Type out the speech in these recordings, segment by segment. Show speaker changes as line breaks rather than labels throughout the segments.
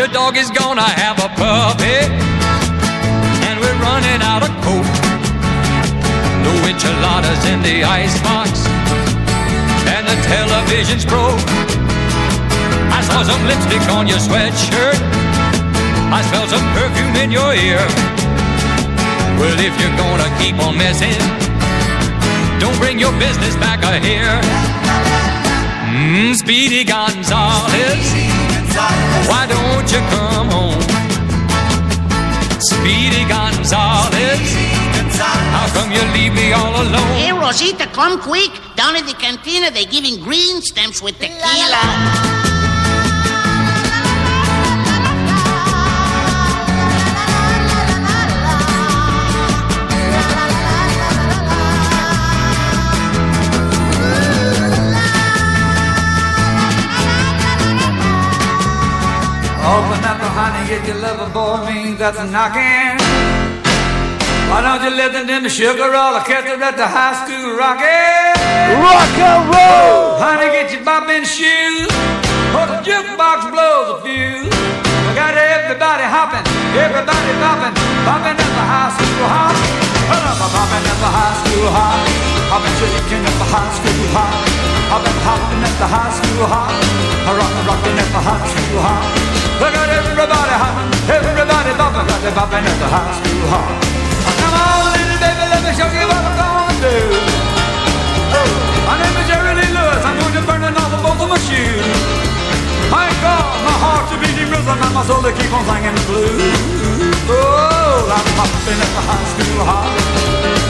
your dog is gonna have a puppy, and we're running out of coke. No enchiladas in the icebox, and the television's broke. I saw some lipstick on your sweatshirt. I smell some perfume in your ear. Well, if you're gonna keep on messing, don't bring your business back here. Mmm, Speedy Gonzales, why don't you come home? Speedy Gonzales, how come you leave me all alone?
Hey, Rosita, come quick. Down at the cantina, they're giving green stamps with tequila.
Open get your lover boy means that's a knocking. Why don't you listen to me sugar roll a catcher at the high school rockin'?
Rock and roll!
Honey, get your bopping shoes, or the jukebox blows a fuse. We got everybody hopping, everybody bopping, bopping at the high school hop. Well, I'm bopping at the high school hop. I've been shaking at the high school hop. I've been hopping at the high school hop. Rockin', rockin' at the high school hop. Look at everybody hopping, everybody bopping, got they bopping at the high school hop. Come on, little baby, let me show you what I'm gonna do. Oh, my name is Jerry Lee Lewis. I'm going to burn off of both of my shoes. My God, my heart's a beating rhythm and my soul to keep on singing the blues. Oh, I'm hopping at the high school hop,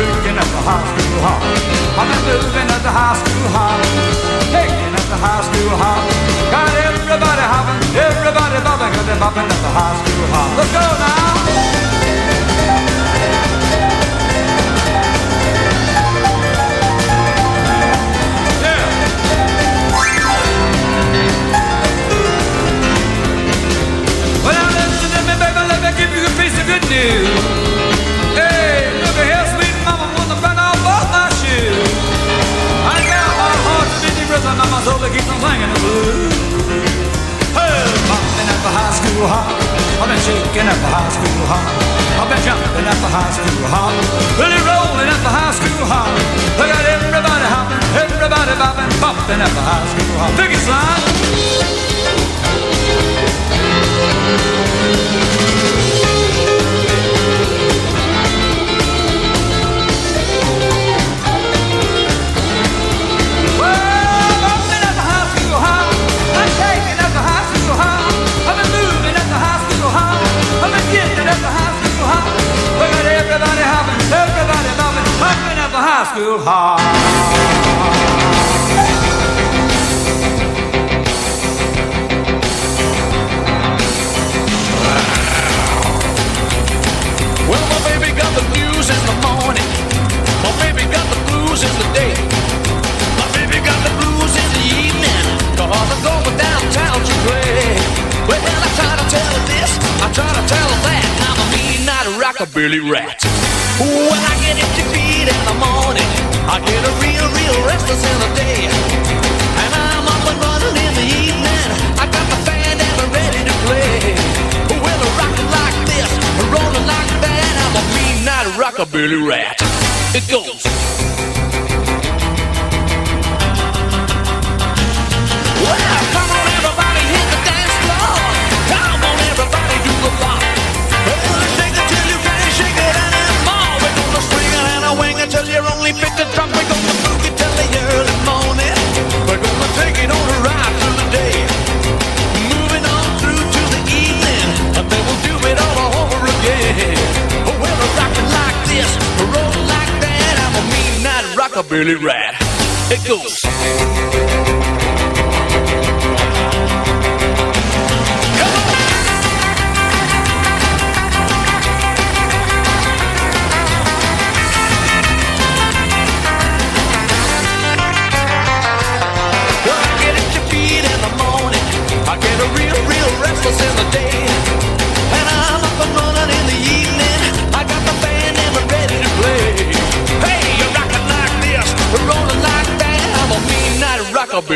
booking at the high school hop. I'm moving at the high school hop, taking at the high school hop. Everybody hopping, everybody bopping, got them bopping at the high school hop. Let's go now. Well, now listen to me, baby, let me give you a good news. Hey, look here, sweet mama, my. I got my heart my soul that keeps on singing the blues. School hop. I've been shaking at the high school hop. I've been jumping at the high school hop. Really rolling at the high school hop. Look at everybody hopping, everybody bopping, bopping at the high school hop. Big slide.
Rockabilly rat. It goes. Rockabilly rat. It goes.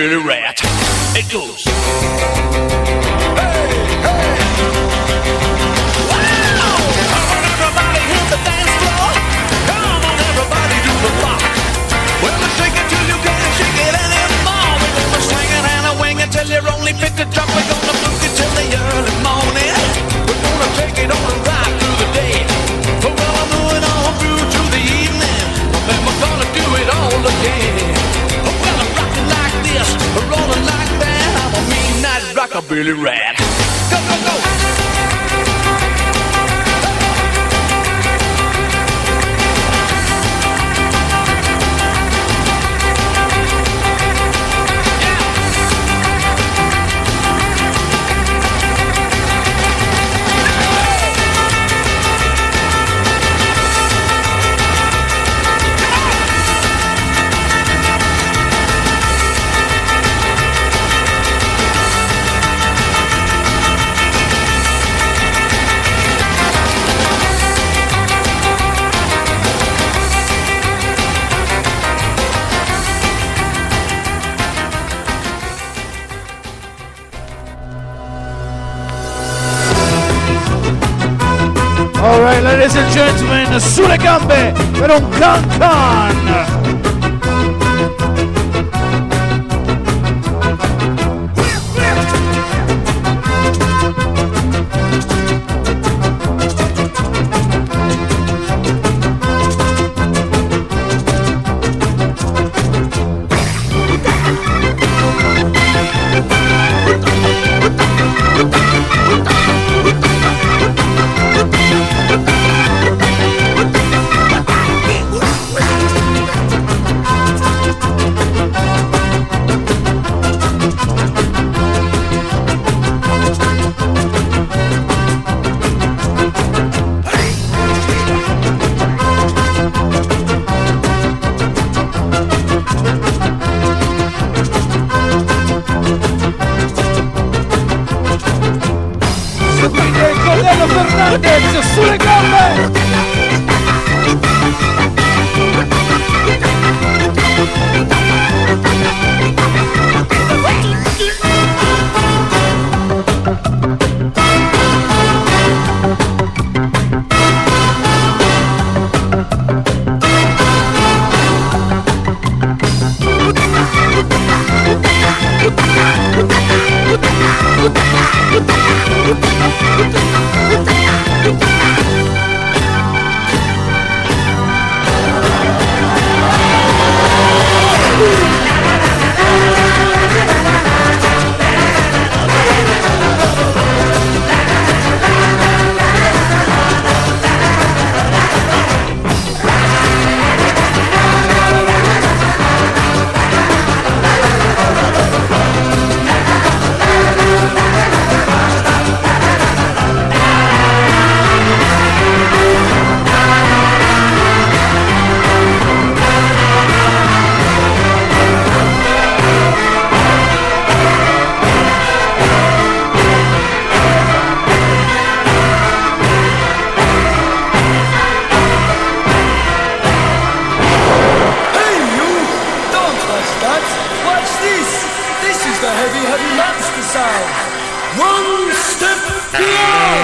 Rockabilly rat.
pero un
gran, step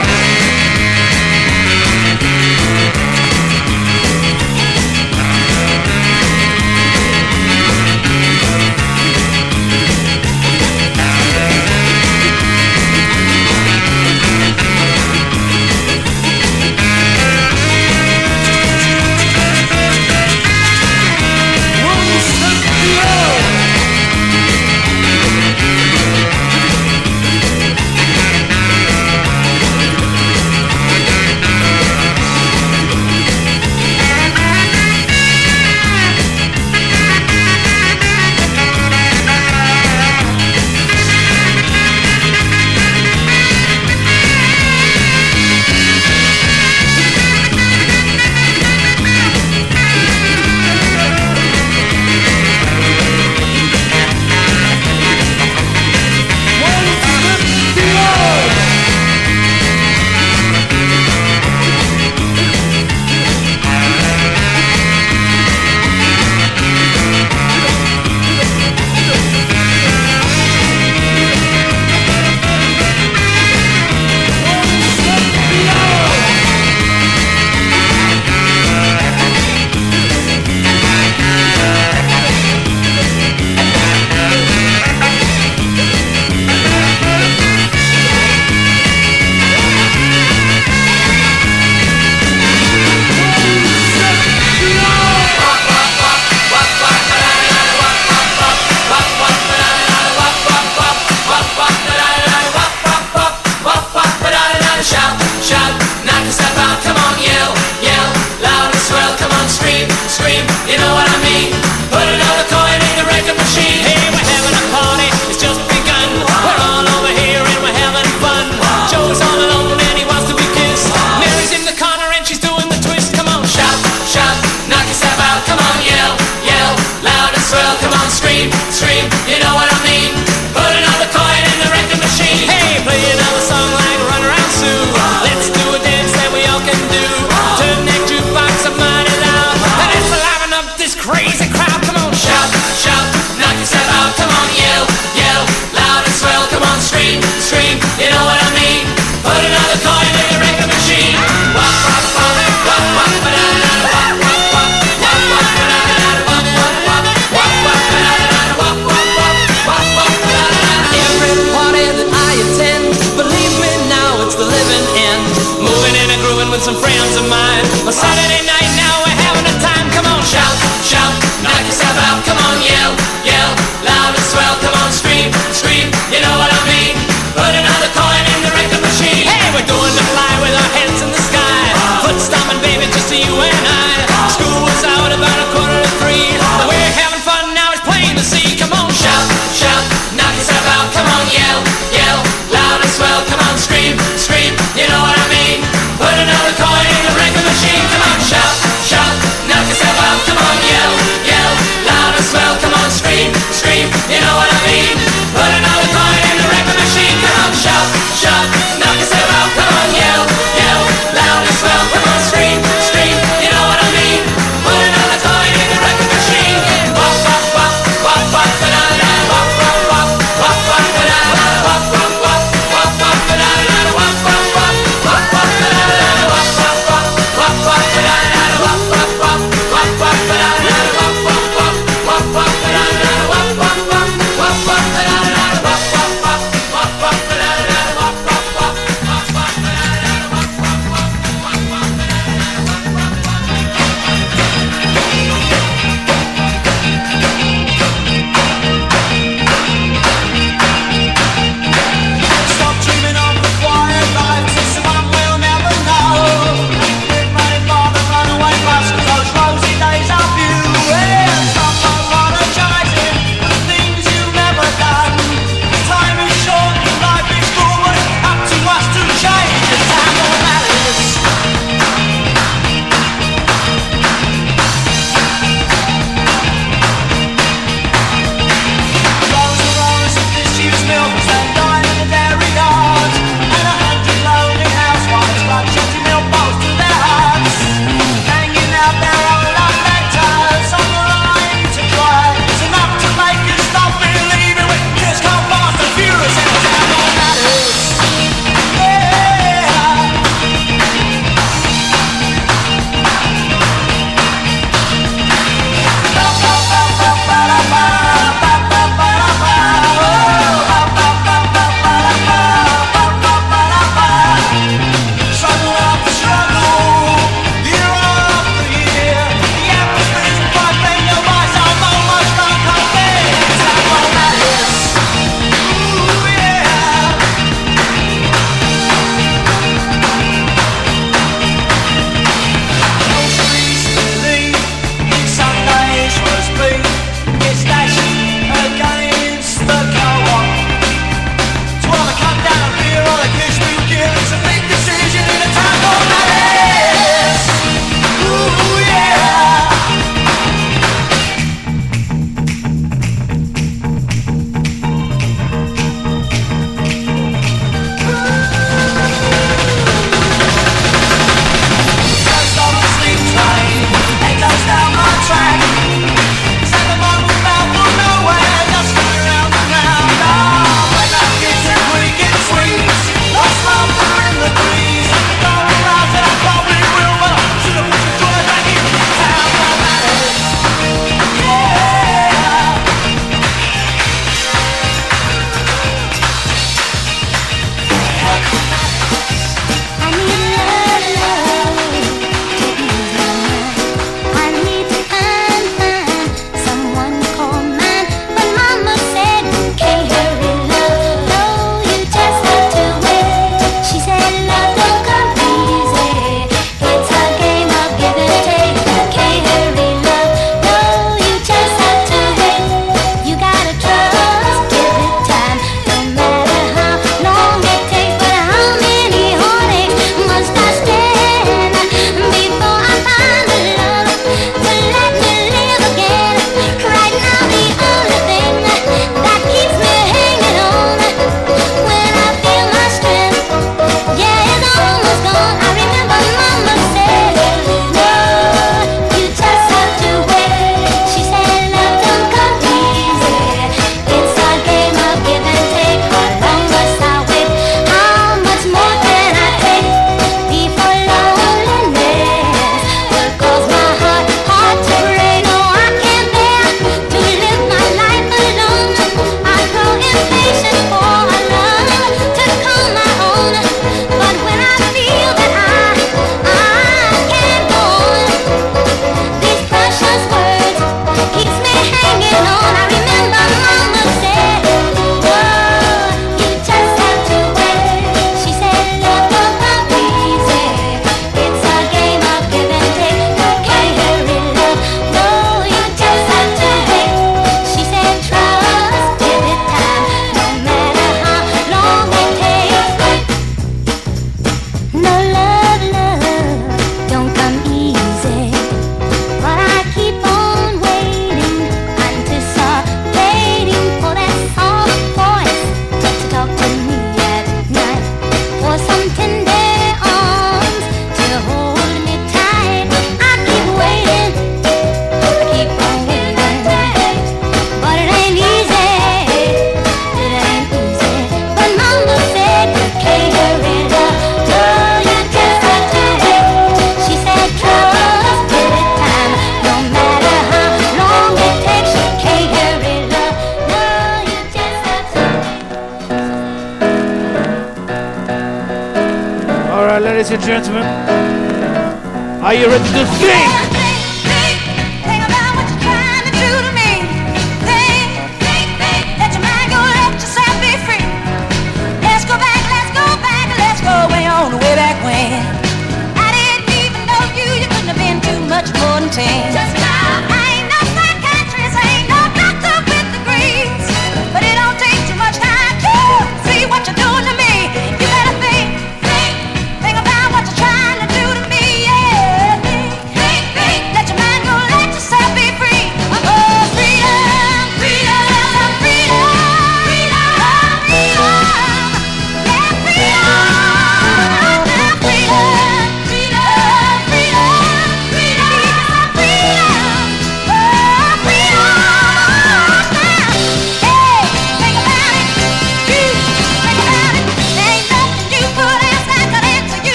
you're ready to
sing.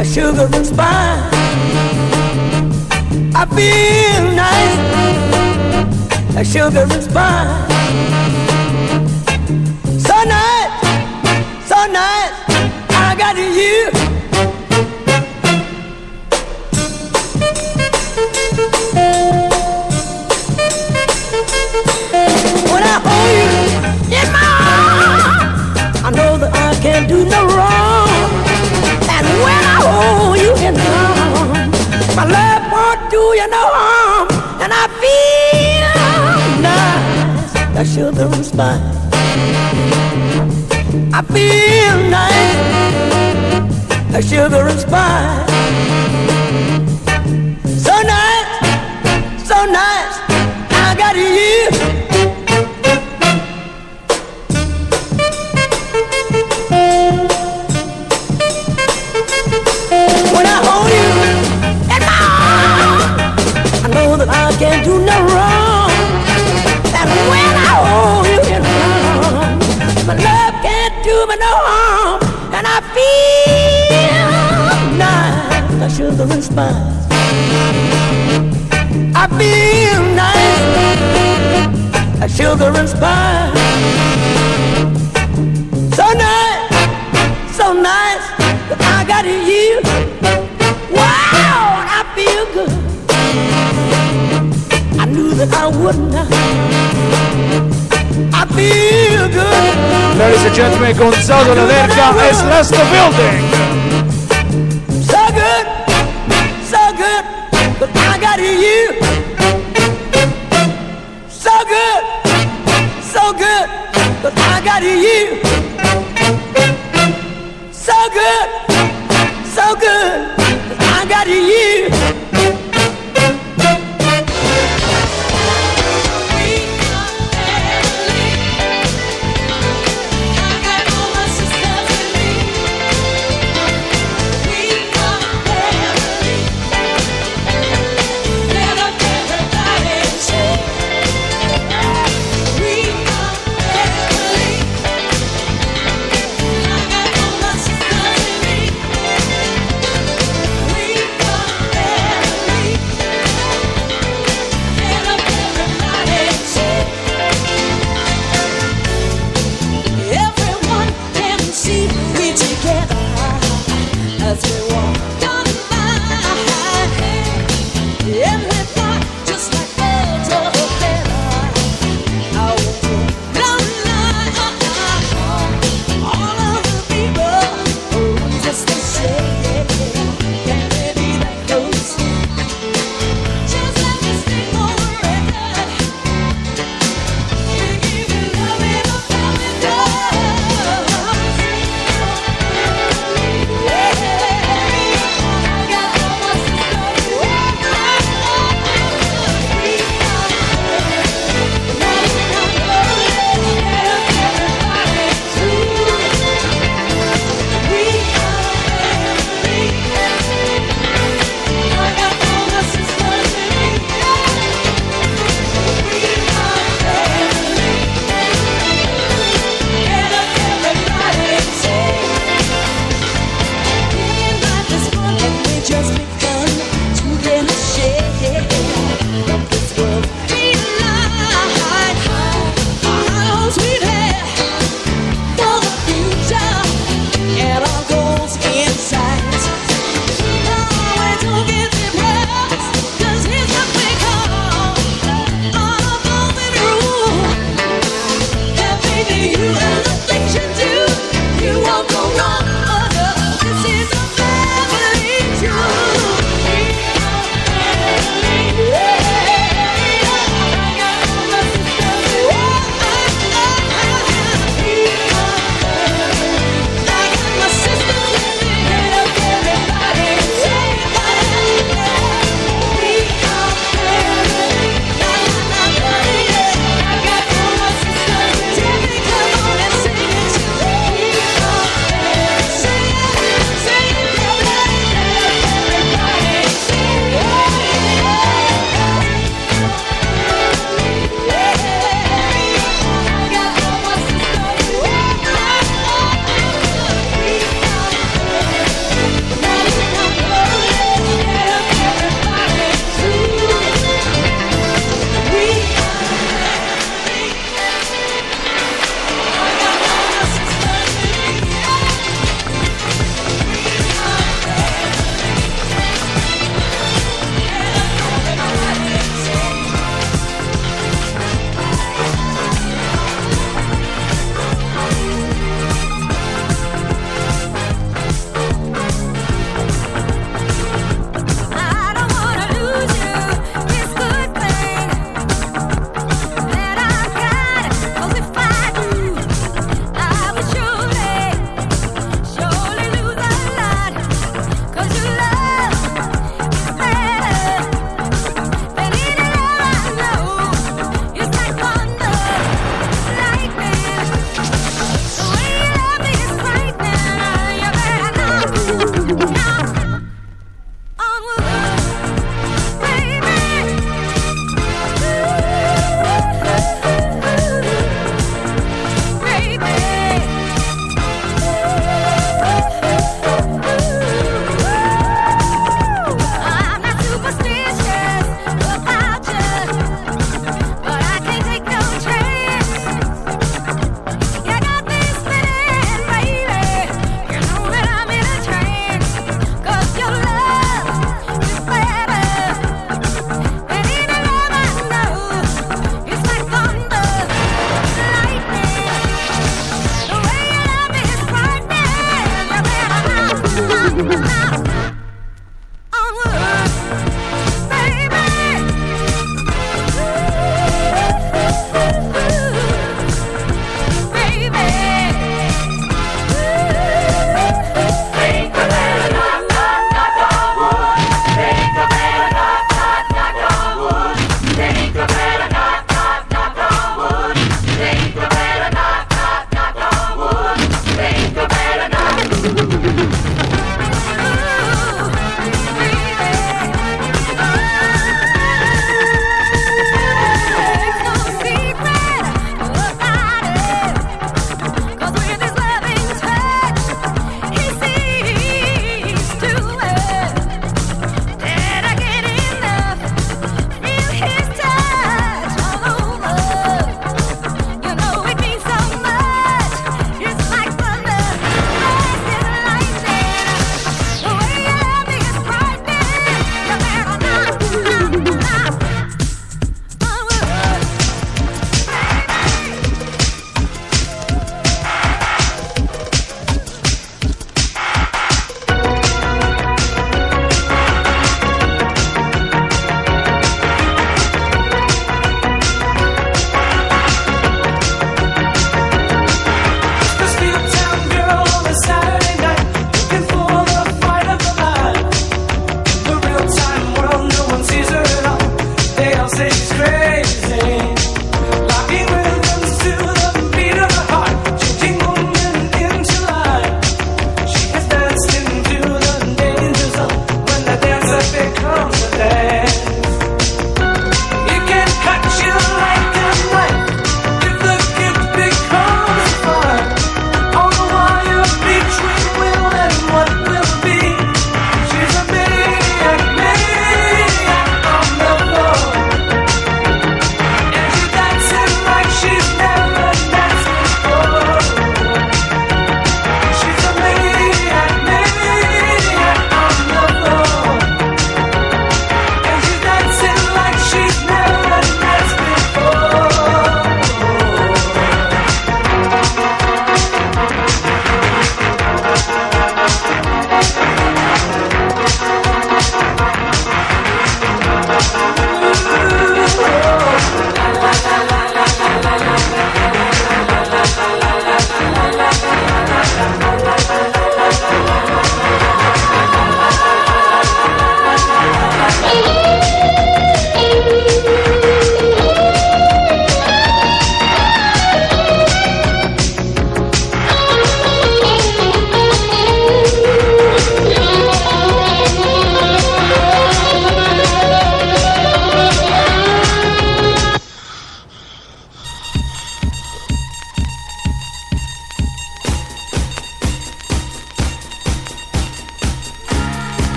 A sugar looks fine. I feel nice, A sugar looks fine. So nice, so nice, I got you. When I hold you in my arms, I know that I can't do no wrong hold you in arms. My love won't do you no harm, and I feel nice, a sugar and spice. I feel nice, a sugar and spice. So nice, so nice, I got you. the judgment, Gonzalo Laderca is left the building. So good, so good, but I got you. So good, so good, but I got you. So good, so good, but I got you.